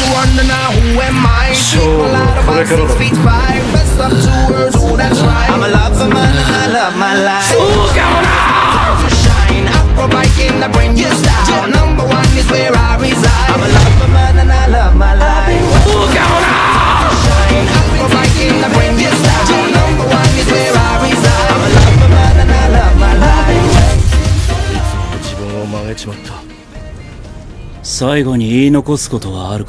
you wonder now who am I? People out my life So what's right. I'm a lover man and I love my life. To shine, acrobat in the bring you style. Number one is where I reside. I'm a lover man and I love my life. To shine, acrobat in the bring you style. Number one is where I reside. I'm a lover man and I love my life. いつも自分を曲げちまった最後に言い残すことはあるか